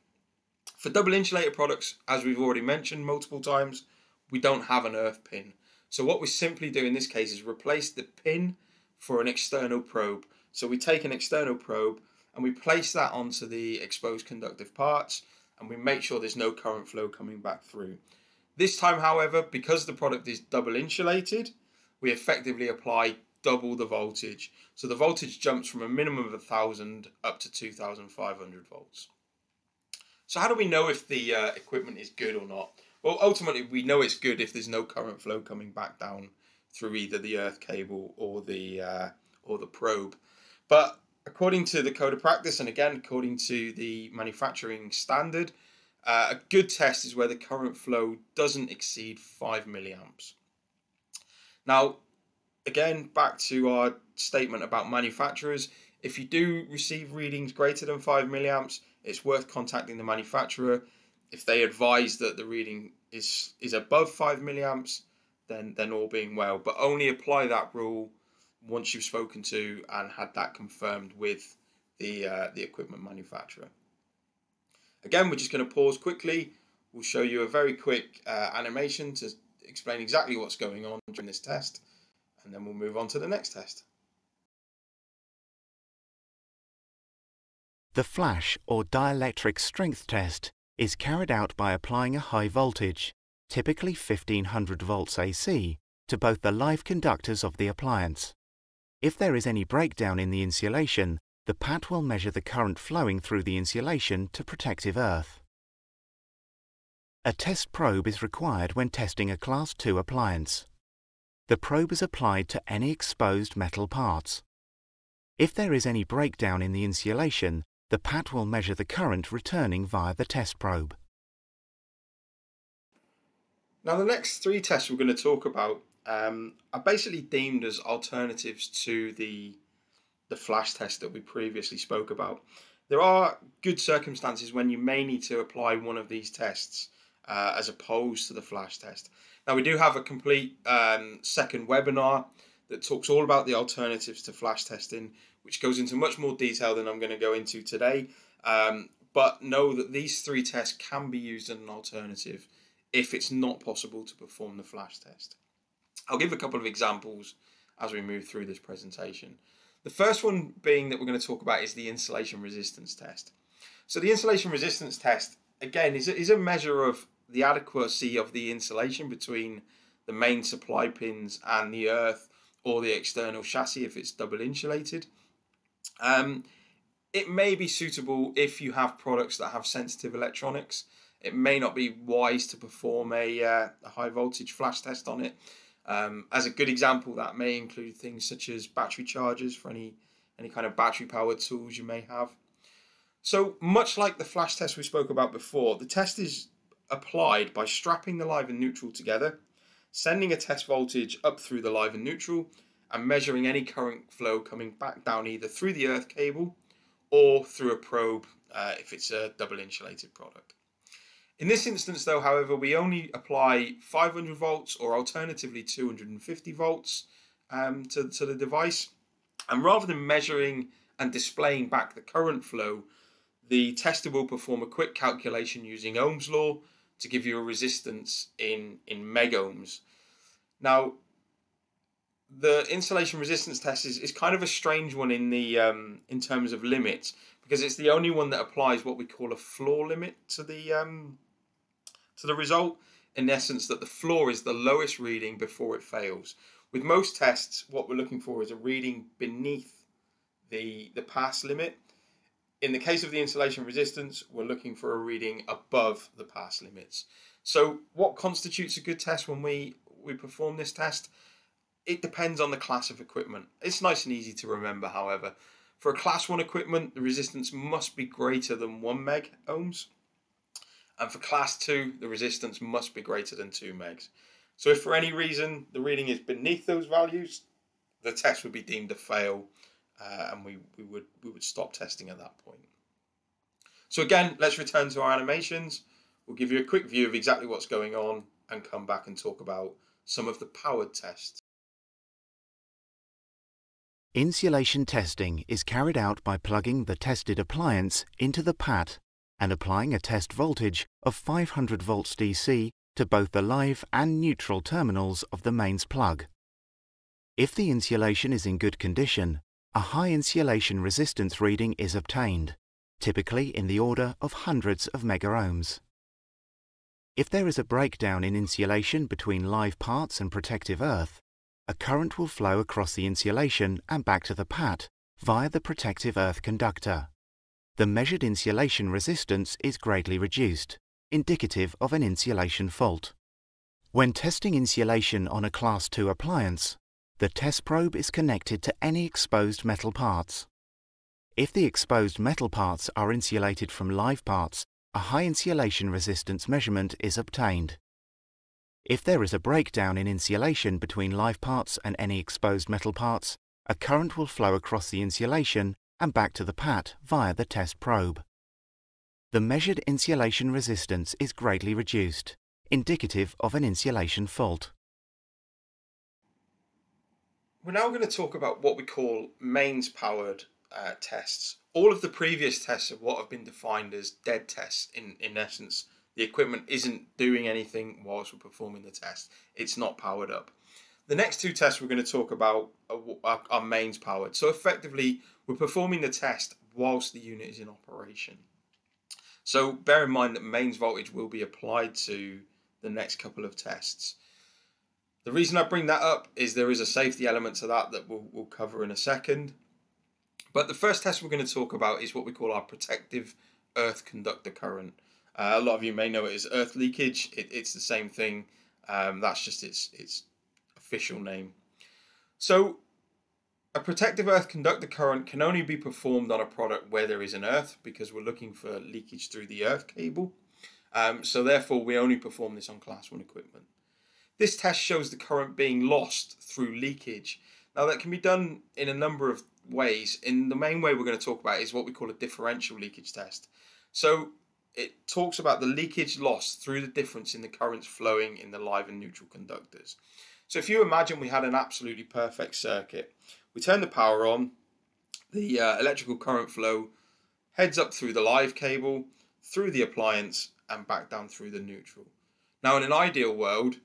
For double insulated products, as we've already mentioned multiple times, we don't have an earth pin. So what we simply do in this case is replace the pin for an external probe. So we take an external probe and we place that onto the exposed conductive parts and we make sure there's no current flow coming back through. This time, however, because the product is double insulated, we effectively apply double the voltage. So the voltage jumps from a minimum of 1000 up to 2500 volts. So how do we know if the uh, equipment is good or not? Well, ultimately we know it's good if there's no current flow coming back down through either the earth cable or the uh, or the probe. But according to the code of practice, and again according to the manufacturing standard, uh, a good test is where the current flow doesn't exceed five milliamps. Now, again, back to our statement about manufacturers. If you do receive readings greater than 5 milliamps, it's worth contacting the manufacturer. If they advise that the reading is, is above 5 milliamps, then, then all being well. But only apply that rule once you've spoken to and had that confirmed with the, uh, the equipment manufacturer. Again, we're just going to pause quickly. We'll show you a very quick uh, animation to explain exactly what's going on during this test, and then we'll move on to the next test. The flash or dielectric strength test is carried out by applying a high voltage, typically 1500 volts AC, to both the live conductors of the appliance. If there is any breakdown in the insulation, the PAT will measure the current flowing through the insulation to protective earth. A test probe is required when testing a Class 2 appliance. The probe is applied to any exposed metal parts. If there is any breakdown in the insulation, the PAT will measure the current returning via the test probe. Now the next three tests we're going to talk about um, are basically deemed as alternatives to the the flash test that we previously spoke about. There are good circumstances when you may need to apply one of these tests uh, as opposed to the flash test. Now, we do have a complete um, second webinar that talks all about the alternatives to flash testing, which goes into much more detail than I'm going to go into today. Um, but know that these three tests can be used as an alternative if it's not possible to perform the flash test. I'll give a couple of examples as we move through this presentation. The first one being that we're going to talk about is the insulation resistance test. So the insulation resistance test, again, is a, is a measure of the adequacy of the insulation between the main supply pins and the earth or the external chassis if it's double insulated. Um, it may be suitable if you have products that have sensitive electronics. It may not be wise to perform a, uh, a high voltage flash test on it um, as a good example, that may include things such as battery chargers for any any kind of battery powered tools you may have. So much like the flash test we spoke about before, the test is applied by strapping the live and neutral together, sending a test voltage up through the live and neutral, and measuring any current flow coming back down either through the earth cable or through a probe uh, if it's a double insulated product. In this instance though, however, we only apply 500 volts or alternatively 250 volts um, to, to the device. And rather than measuring and displaying back the current flow, the tester will perform a quick calculation using Ohm's law to give you a resistance in, in megohms. Now, the insulation resistance test is, is kind of a strange one in the um, in terms of limits because it's the only one that applies what we call a floor limit to the um, to the result, in essence, that the floor is the lowest reading before it fails. With most tests, what we're looking for is a reading beneath the, the pass limit. In the case of the insulation resistance, we're looking for a reading above the pass limits. So, what constitutes a good test when we, we perform this test? It depends on the class of equipment. It's nice and easy to remember, however. For a class 1 equipment, the resistance must be greater than 1 meg ohms. And for class 2, the resistance must be greater than 2 megs. So if for any reason the reading is beneath those values, the test would be deemed a fail uh, and we, we, would, we would stop testing at that point. So again, let's return to our animations. We'll give you a quick view of exactly what's going on and come back and talk about some of the powered tests. Insulation testing is carried out by plugging the tested appliance into the PAT and applying a test voltage of 500 volts DC to both the live and neutral terminals of the mains plug. If the insulation is in good condition, a high insulation resistance reading is obtained, typically in the order of hundreds of megaohms. If there is a breakdown in insulation between live parts and protective earth, a current will flow across the insulation and back to the pat via the protective earth conductor. The measured insulation resistance is greatly reduced, indicative of an insulation fault. When testing insulation on a Class II appliance, the test probe is connected to any exposed metal parts. If the exposed metal parts are insulated from live parts, a high insulation resistance measurement is obtained. If there is a breakdown in insulation between live parts and any exposed metal parts, a current will flow across the insulation and back to the pat via the test probe. The measured insulation resistance is greatly reduced, indicative of an insulation fault. We're now going to talk about what we call mains powered uh, tests. All of the previous tests are what have been defined as dead tests in, in essence. The equipment isn't doing anything whilst we're performing the test. It's not powered up. The next two tests we're going to talk about are, are mains powered. So effectively, we're performing the test whilst the unit is in operation. So bear in mind that mains voltage will be applied to the next couple of tests. The reason I bring that up is there is a safety element to that that we'll, we'll cover in a second. But the first test we're going to talk about is what we call our protective earth conductor current. Uh, a lot of you may know it as earth leakage. It, it's the same thing. Um, that's just its its official name. So, a protective earth conductor current can only be performed on a product where there is an earth because we're looking for leakage through the earth cable. Um, so, therefore, we only perform this on class 1 equipment. This test shows the current being lost through leakage. Now, that can be done in a number of ways. In the main way we're going to talk about is what we call a differential leakage test. So it talks about the leakage loss through the difference in the currents flowing in the live and neutral conductors. So if you imagine we had an absolutely perfect circuit, we turn the power on, the uh, electrical current flow heads up through the live cable, through the appliance, and back down through the neutral. Now, in an ideal world,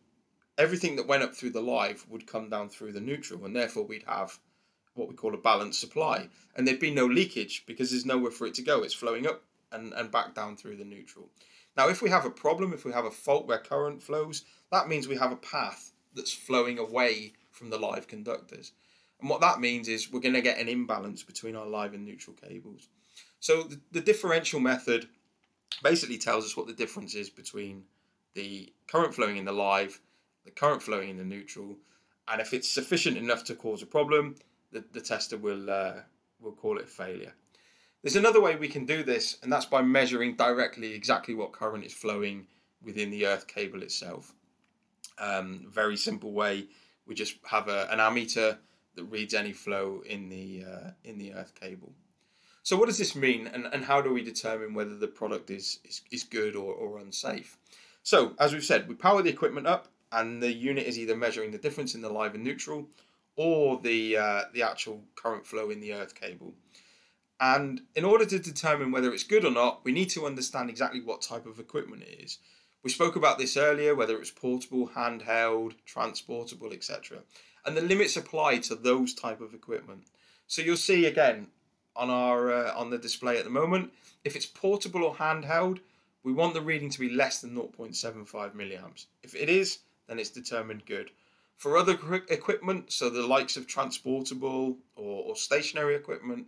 everything that went up through the live would come down through the neutral, and therefore we'd have what we call a balanced supply. And there'd be no leakage because there's nowhere for it to go. It's flowing up and, and back down through the neutral. Now, if we have a problem, if we have a fault where current flows, that means we have a path that's flowing away from the live conductors. And what that means is we're going to get an imbalance between our live and neutral cables. So the, the differential method basically tells us what the difference is between the current flowing in the live, the current flowing in the neutral, and if it's sufficient enough to cause a problem, the, the tester will uh, will call it failure. There's another way we can do this, and that's by measuring directly exactly what current is flowing within the earth cable itself. Um, very simple way. We just have a, an ammeter that reads any flow in the uh, in the earth cable. So what does this mean, and, and how do we determine whether the product is, is, is good or, or unsafe? So as we've said, we power the equipment up, and the unit is either measuring the difference in the live and neutral, or the uh, the actual current flow in the earth cable. And in order to determine whether it's good or not, we need to understand exactly what type of equipment it is. We spoke about this earlier, whether it's portable, handheld, transportable, etc. And the limits apply to those type of equipment. So you'll see again on our uh, on the display at the moment, if it's portable or handheld, we want the reading to be less than 0.75 milliamps. If it is, then it's determined good. For other equipment, so the likes of transportable or, or stationary equipment,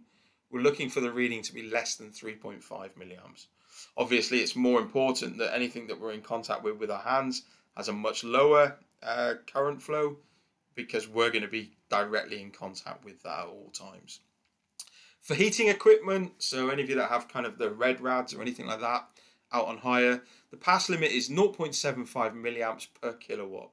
we're looking for the reading to be less than 3.5 milliamps. Obviously, it's more important that anything that we're in contact with with our hands has a much lower uh, current flow because we're going to be directly in contact with that at all times. For heating equipment, so any of you that have kind of the red rads or anything like that out on hire, the pass limit is 0.75 milliamps per kilowatt.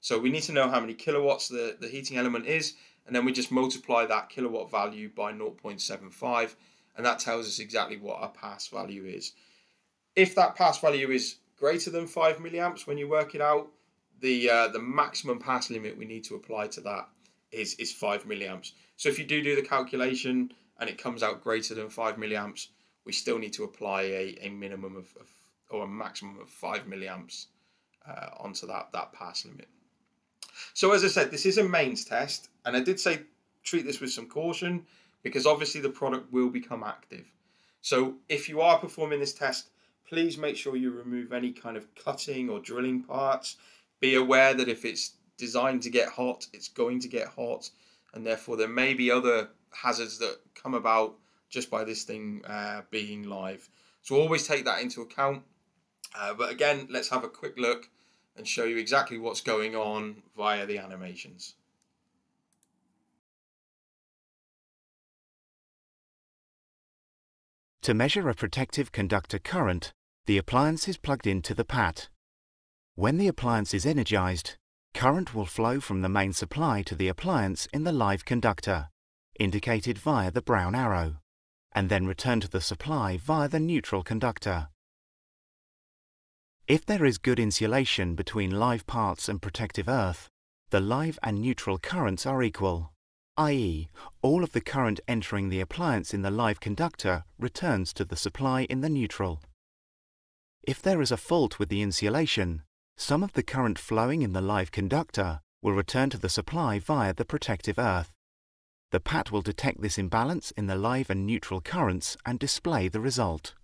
So we need to know how many kilowatts the, the heating element is, and then we just multiply that kilowatt value by 0.75, and that tells us exactly what our pass value is. If that pass value is greater than 5 milliamps when you work it out, the uh, the maximum pass limit we need to apply to that is, is 5 milliamps. So if you do do the calculation and it comes out greater than 5 milliamps, we still need to apply a, a minimum of, of or a maximum of 5 milliamps uh, onto that, that pass limit. So as I said, this is a mains test, and I did say treat this with some caution because obviously the product will become active. So if you are performing this test, please make sure you remove any kind of cutting or drilling parts. Be aware that if it's designed to get hot. It's going to get hot, and therefore there may be other hazards that come about just by this thing uh, being live. So always take that into account. Uh, but again, let's have a quick look and show you exactly what's going on via the animations. To measure a protective conductor current, the appliance is plugged into the PAT. When the appliance is energized, current will flow from the main supply to the appliance in the live conductor, indicated via the brown arrow, and then return to the supply via the neutral conductor. If there is good insulation between live parts and protective earth, the live and neutral currents are equal, i.e. all of the current entering the appliance in the live conductor returns to the supply in the neutral. If there is a fault with the insulation, some of the current flowing in the live conductor will return to the supply via the protective earth. The PAT will detect this imbalance in the live and neutral currents and display the result.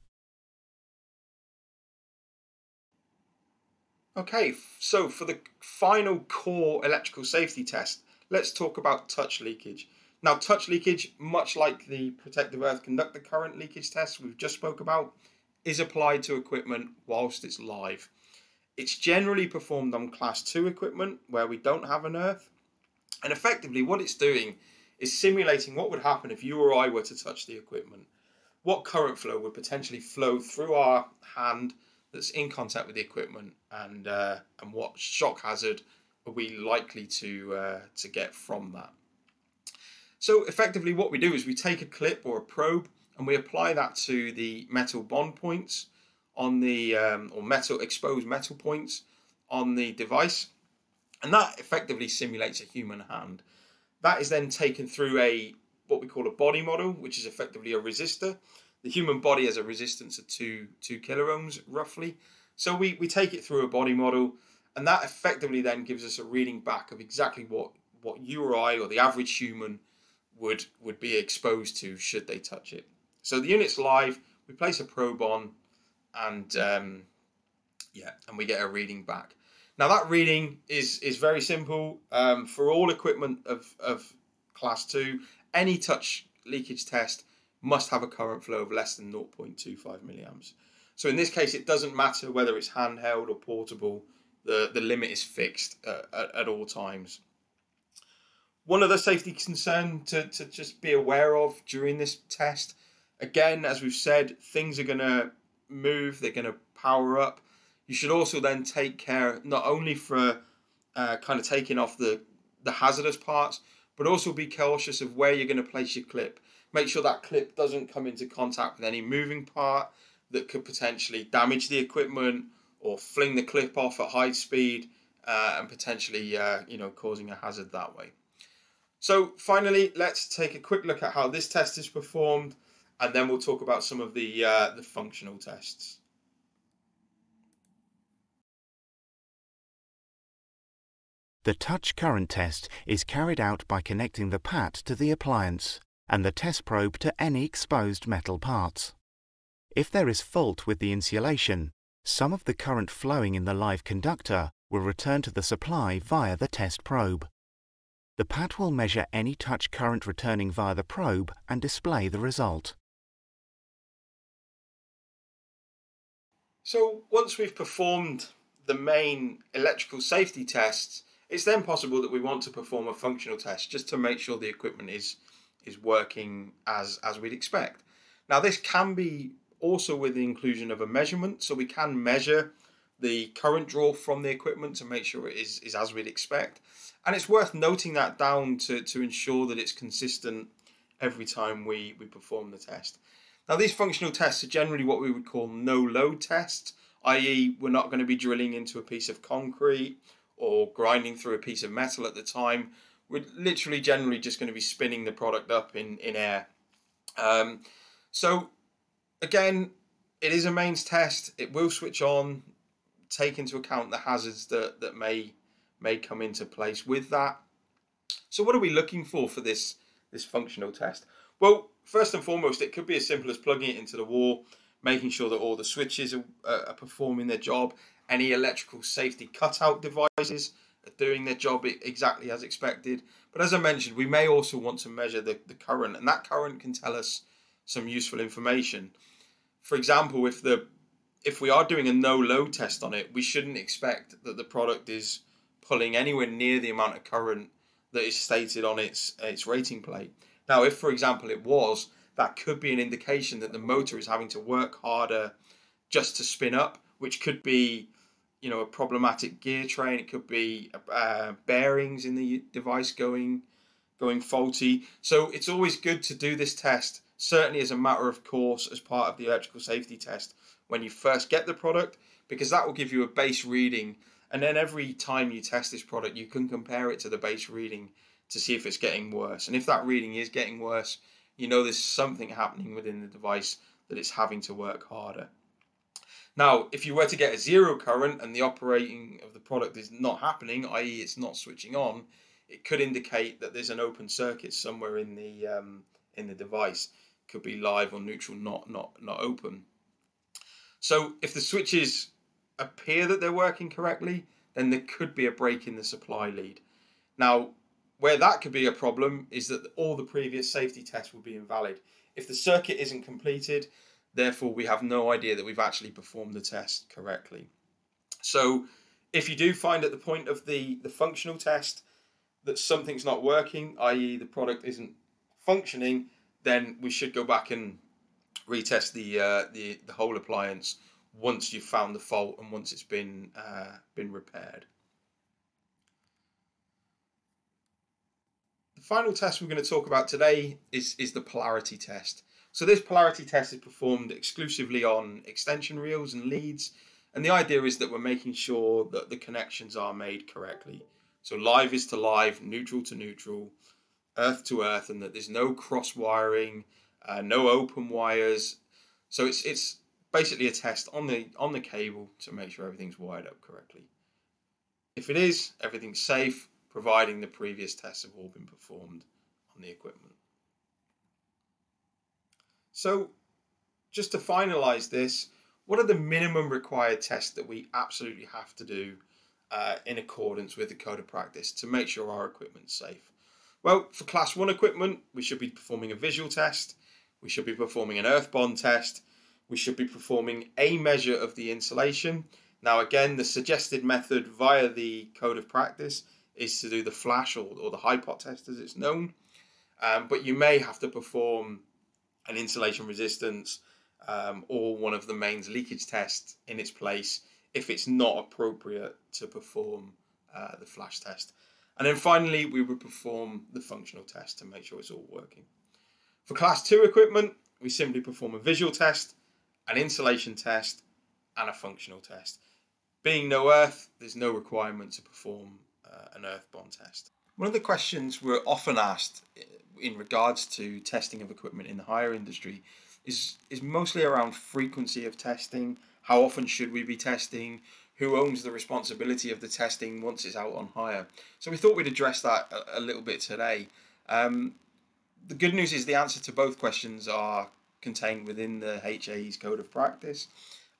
Okay, so for the final core electrical safety test, let's talk about touch leakage. Now, touch leakage, much like the protective earth conductor current leakage test we've just spoke about, is applied to equipment whilst it's live. It's generally performed on class 2 equipment where we don't have an earth. And effectively, what it's doing is simulating what would happen if you or I were to touch the equipment. What current flow would potentially flow through our hand that's in contact with the equipment, and uh, and what shock hazard are we likely to uh, to get from that? So effectively, what we do is we take a clip or a probe and we apply that to the metal bond points on the um, or metal exposed metal points on the device, and that effectively simulates a human hand. That is then taken through a what we call a body model, which is effectively a resistor. The human body has a resistance of two two kilo ohms roughly. So we, we take it through a body model, and that effectively then gives us a reading back of exactly what, what you or I or the average human would would be exposed to should they touch it. So the unit's live. We place a probe on, and um, yeah, and we get a reading back. Now that reading is is very simple um, for all equipment of of class two. Any touch leakage test must have a current flow of less than 0.25 milliamps. So in this case, it doesn't matter whether it's handheld or portable. The the limit is fixed uh, at, at all times. One other safety concern to, to just be aware of during this test, again, as we've said, things are going to move, they're going to power up. You should also then take care not only for uh, kind of taking off the, the hazardous parts, but also be cautious of where you're going to place your clip. Make sure that clip doesn't come into contact with any moving part that could potentially damage the equipment or fling the clip off at high speed uh, and potentially, uh, you know, causing a hazard that way. So finally, let's take a quick look at how this test is performed, and then we'll talk about some of the uh, the functional tests. The touch current test is carried out by connecting the PAT to the appliance and the test probe to any exposed metal parts. If there is fault with the insulation, some of the current flowing in the live conductor will return to the supply via the test probe. The PAT will measure any touch current returning via the probe and display the result. So once we've performed the main electrical safety tests, it's then possible that we want to perform a functional test just to make sure the equipment is is working as as we'd expect. Now this can be also with the inclusion of a measurement, so we can measure the current draw from the equipment to make sure it is, is as we'd expect. And it's worth noting that down to, to ensure that it's consistent every time we, we perform the test. Now, these functional tests are generally what we would call no load tests, i.e., we're not going to be drilling into a piece of concrete or grinding through a piece of metal at the time. We're literally generally just going to be spinning the product up in, in air. Um, so, again, it is a mains test. It will switch on, take into account the hazards that, that may may come into place with that. So what are we looking for for this, this functional test? Well, first and foremost, it could be as simple as plugging it into the wall, making sure that all the switches are, are performing their job, any electrical safety cutout devices are doing their job exactly as expected. But as I mentioned, we may also want to measure the, the current, and that current can tell us some useful information. For example, if the if we are doing a no load test on it, we shouldn't expect that the product is pulling anywhere near the amount of current that is stated on its its rating plate. Now, if for example it was, that could be an indication that the motor is having to work harder just to spin up, which could be, you know, a problematic gear train. It could be uh, bearings in the device going going faulty. So it's always good to do this test, certainly as a matter of course, as part of the electrical safety test when you first get the product, because that will give you a base reading. And then every time you test this product, you can compare it to the base reading to see if it's getting worse. And if that reading is getting worse, you know there's something happening within the device that it's having to work harder. Now, if you were to get a zero current and the operating of the product is not happening, i.e., it's not switching on, it could indicate that there's an open circuit somewhere in the um, in the device. Could be live or neutral, not not not open. So, if the switches appear that they're working correctly, then there could be a break in the supply lead. Now, where that could be a problem is that all the previous safety tests will be invalid. If the circuit isn't completed, therefore we have no idea that we've actually performed the test correctly. So if you do find at the point of the, the functional test that something's not working, i.e. the product isn't functioning, then we should go back and retest the uh, the, the whole appliance once you've found the fault and once it's been uh, been repaired. The final test we're going to talk about today is, is the polarity test. So this polarity test is performed exclusively on extension reels and leads. And the idea is that we're making sure that the connections are made correctly. So live is to live, neutral to neutral, earth to earth, and that there's no cross wiring, uh, no open wires. So it's it's basically a test on the on the cable to make sure everything's wired up correctly. If it is, everything's safe, providing the previous tests have all been performed on the equipment. So, just to finalize this, what are the minimum required tests that we absolutely have to do uh, in accordance with the code of practice to make sure our equipment's safe? Well, for class 1 equipment, we should be performing a visual test, we should be performing an earth bond test, we should be performing a measure of the insulation. Now, again, the suggested method via the code of practice is to do the flash or, or the HIPOT test as it's known. Um, but you may have to perform an insulation resistance um, or one of the mains leakage tests in its place if it's not appropriate to perform uh, the flash test. And then finally, we would perform the functional test to make sure it's all working. For class 2 equipment, we simply perform a visual test, an insulation test, and a functional test. Being no earth, there's no requirement to perform uh, an earth bond test. One of the questions we're often asked in regards to testing of equipment in the hire industry is is mostly around frequency of testing. How often should we be testing? Who owns the responsibility of the testing once it's out on hire? So we thought we'd address that a, a little bit today. Um, the good news is the answer to both questions are contained within the HAE's code of practice.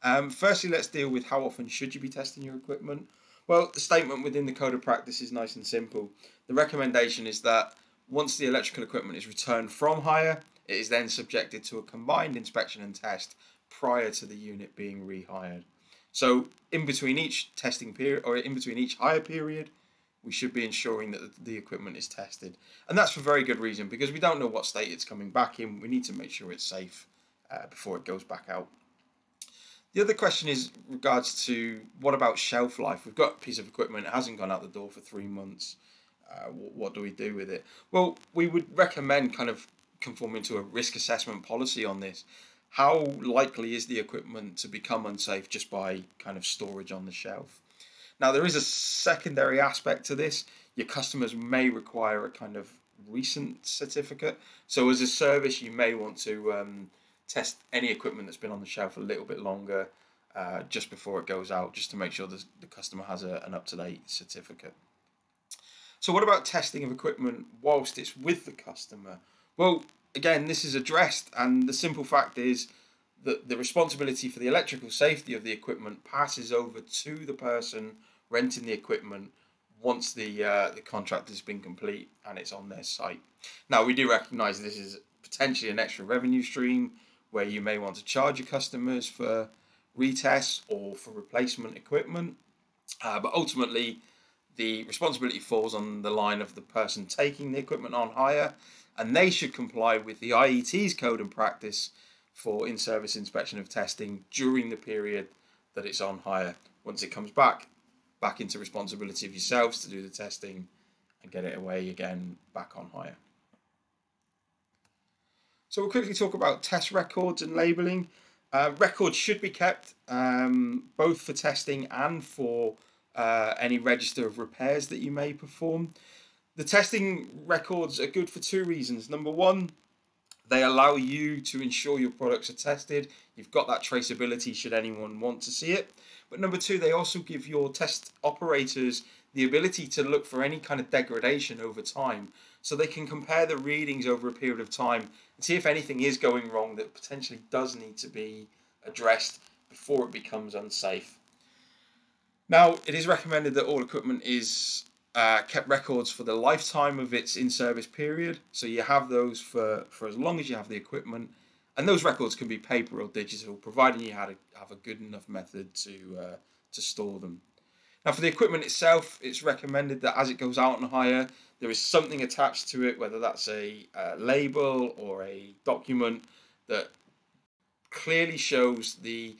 Um, firstly, let's deal with how often should you be testing your equipment. Well, the statement within the code of practice is nice and simple. The recommendation is that once the electrical equipment is returned from hire, it is then subjected to a combined inspection and test prior to the unit being rehired. So, in between each testing period or in between each hire period, we should be ensuring that the equipment is tested. And that's for very good reason because we don't know what state it's coming back in. We need to make sure it's safe uh, before it goes back out. The other question is regards to what about shelf life? We've got a piece of equipment, it hasn't gone out the door for three months. Uh, what do we do with it? Well, we would recommend kind of conforming to a risk assessment policy on this. How likely is the equipment to become unsafe just by kind of storage on the shelf? Now, there is a secondary aspect to this. Your customers may require a kind of recent certificate. So, as a service, you may want to um, test any equipment that's been on the shelf a little bit longer uh, just before it goes out, just to make sure the, the customer has a, an up to date certificate. So, what about testing of equipment whilst it's with the customer? Well, again, this is addressed, and the simple fact is that the responsibility for the electrical safety of the equipment passes over to the person renting the equipment once the uh, the contract has been complete and it's on their site. Now we do recognise this is potentially an extra revenue stream where you may want to charge your customers for retests or for replacement equipment, uh, but ultimately the responsibility falls on the line of the person taking the equipment on hire, and they should comply with the IET's code and practice for in-service inspection of testing during the period that it's on hire. Once it comes back, back into responsibility of yourselves to do the testing and get it away again back on hire. So we'll quickly talk about test records and labelling. Uh, records should be kept um, both for testing and for uh, any register of repairs that you may perform. The testing records are good for two reasons. Number one, they allow you to ensure your products are tested. You've got that traceability should anyone want to see it. But number two, they also give your test operators the ability to look for any kind of degradation over time. So they can compare the readings over a period of time and see if anything is going wrong that potentially does need to be addressed before it becomes unsafe. Now, it is recommended that all equipment is uh, kept records for the lifetime of its in-service period. So you have those for, for as long as you have the equipment. And those records can be paper or digital, providing you have a, have a good enough method to, uh, to store them. Now, for the equipment itself, it's recommended that as it goes out on hire, there is something attached to it, whether that's a, a label or a document that clearly shows the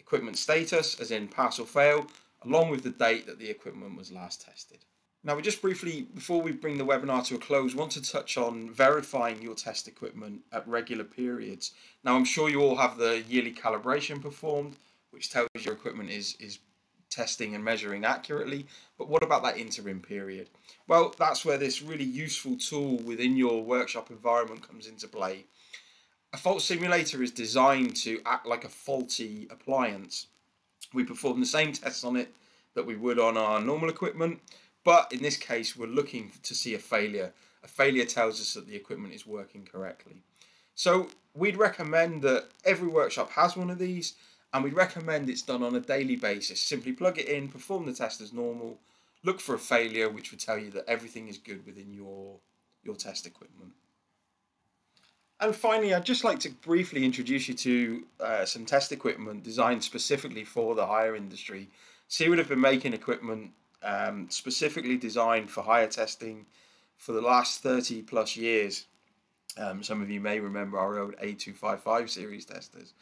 equipment status, as in pass or fail, along with the date that the equipment was last tested. Now, we just briefly, before we bring the webinar to a close, want to touch on verifying your test equipment at regular periods. Now, I'm sure you all have the yearly calibration performed, which tells your equipment is, is testing and measuring accurately. But what about that interim period? Well, that's where this really useful tool within your workshop environment comes into play. A fault simulator is designed to act like a faulty appliance. We perform the same tests on it that we would on our normal equipment, but in this case, we're looking to see a failure. A failure tells us that the equipment is working correctly. So we'd recommend that every workshop has one of these, and we'd recommend it's done on a daily basis. Simply plug it in, perform the test as normal, look for a failure, which would tell you that everything is good within your, your test equipment. And finally, I'd just like to briefly introduce you to uh, some test equipment designed specifically for the hire industry. Seaward have been making equipment um, specifically designed for hire testing for the last 30 plus years. Um, some of you may remember our old A255 series testers.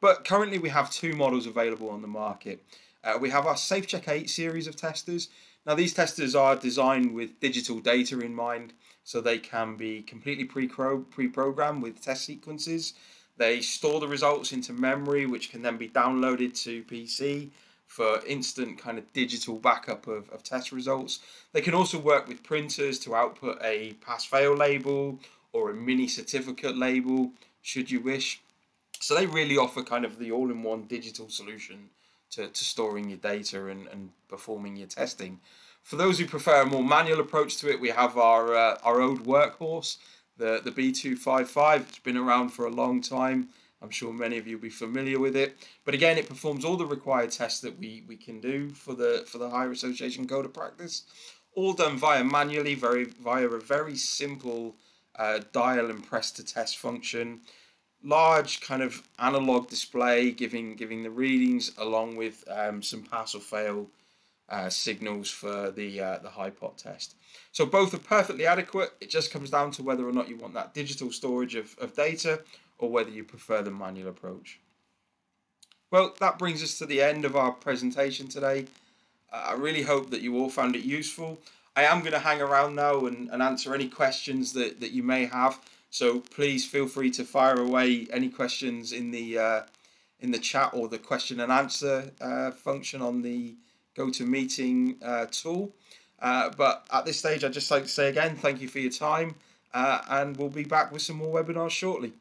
But currently we have two models available on the market. Uh, we have our SafeCheck 8 series of testers. Now these testers are designed with digital data in mind, so they can be completely pre-programmed with test sequences. They store the results into memory, which can then be downloaded to PC for instant kind of digital backup of, of test results. They can also work with printers to output a pass-fail label or a mini certificate label, should you wish. So they really offer kind of the all-in-one digital solution to, to storing your data and, and performing your testing. For those who prefer a more manual approach to it, we have our uh, our old workhorse, the, the B255. It's been around for a long time. I'm sure many of you will be familiar with it. But again, it performs all the required tests that we, we can do for the for the Hire Association Code of Practice, all done via manually, very via a very simple uh, dial and press to test function large kind of analog display giving giving the readings along with um, some pass or fail uh, signals for the uh, the HiPot test. So both are perfectly adequate. It just comes down to whether or not you want that digital storage of, of data or whether you prefer the manual approach. Well, that brings us to the end of our presentation today. Uh, I really hope that you all found it useful. I am going to hang around now and, and answer any questions that, that you may have. So please feel free to fire away any questions in the uh, in the chat or the question and answer uh, function on the GoToMeeting uh, tool. Uh, but at this stage, I'd just like to say again, thank you for your time, uh, and we'll be back with some more webinars shortly.